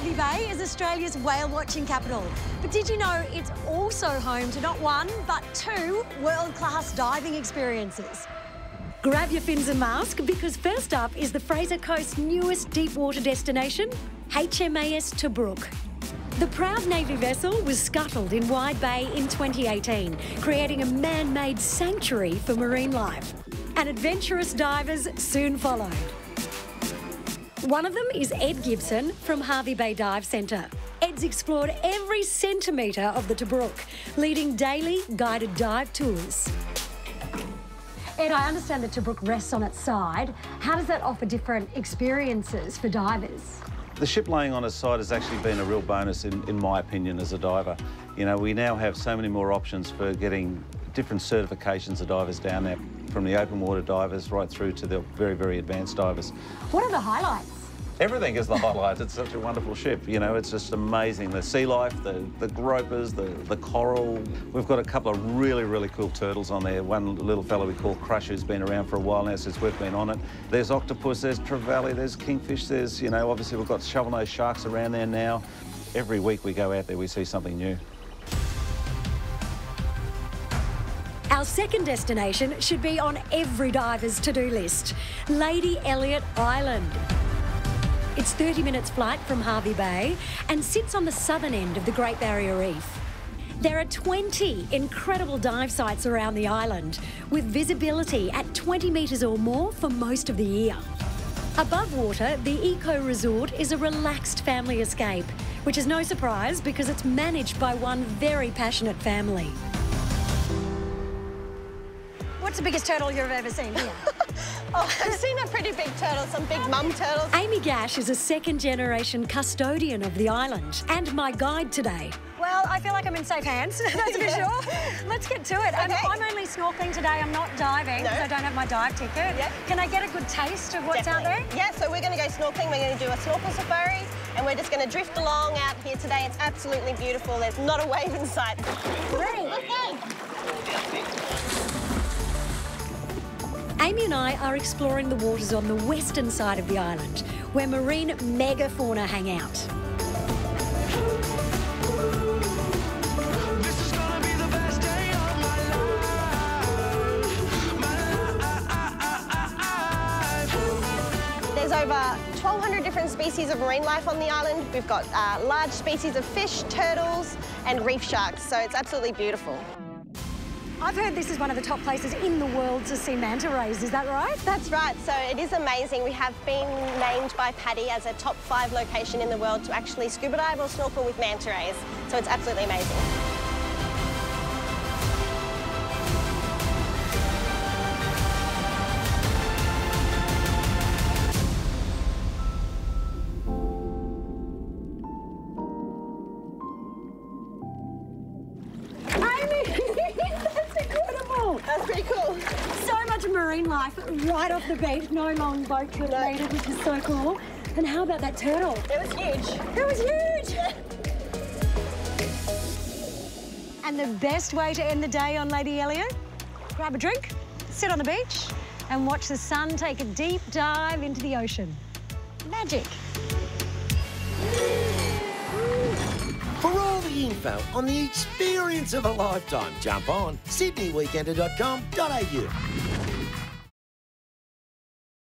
Bay is Australia's whale watching capital. But did you know it's also home to not one, but two world class diving experiences? Grab your fins and mask because first up is the Fraser Coast's newest deep water destination, HMAS Tobruk. The proud Navy vessel was scuttled in Wide Bay in 2018, creating a man made sanctuary for marine life. And adventurous divers soon followed. One of them is Ed Gibson from Hervey Bay Dive Centre. Ed's explored every centimetre of the Tobruk, leading daily guided dive tours. Ed, I understand that Tobruk rests on its side. How does that offer different experiences for divers? The ship laying on its side has actually been a real bonus, in, in my opinion, as a diver. You know, we now have so many more options for getting different certifications of divers down there, from the open water divers right through to the very, very advanced divers. What are the highlights? Everything is the highlight. It's such a wonderful ship. You know, it's just amazing. The sea life, the, the gropers, the, the coral. We've got a couple of really, really cool turtles on there. One little fellow we call Crush, who's been around for a while now since we've been on it. There's octopus, there's trevally, there's kingfish, there's, you know, obviously we've got shovel-nosed sharks around there now. Every week we go out there, we see something new. Our second destination should be on every diver's to-do list, Lady Elliot Island. It's 30 minutes flight from Hervey Bay and sits on the southern end of the Great Barrier Reef. There are 20 incredible dive sites around the island, with visibility at 20 metres or more for most of the year. Above water, the Eco Resort is a relaxed family escape, which is no surprise because it's managed by one very passionate family. What's the biggest turtle you've ever seen here? Oh, I've seen a pretty big turtle, some big mum turtles. Amy Gash is a second generation custodian of the island and my guide today. Well, I feel like I'm in safe hands, that's for sure. Let's get to it. Okay. I'm, I'm, only snorkeling today, I'm not diving because no. I don't have my dive ticket. Yep. Can I get a good taste of what's Definitely. out there? Yeah, so we're going to go snorkeling, we're going to do a snorkel safari and we're just going to drift along out here today. It's absolutely beautiful, there's not a wave in sight. Great. Amy and I are exploring the waters on the western side of the island, where marine megafauna hang out. There's over 1,200 different species of marine life on the island. We've got uh, large species of fish, turtles and reef sharks, so it's absolutely beautiful. I've heard this is one of the top places in the world to see manta rays, is that right? That's right, so it is amazing. We have been named by PADI as a top five location in the world to actually scuba dive or snorkel with manta rays, so it's absolutely amazing. Pretty cool. So much marine life right off the beach. No long boat trip no. needed, which is so cool. And how about that turtle? It was huge. It was huge. And the best way to end the day on Lady Elliot? Grab a drink, sit on the beach, and watch the sun take a deep dive into the ocean. Magic. For all the info on the experience of a lifetime, jump on sydneyweekender.com.au.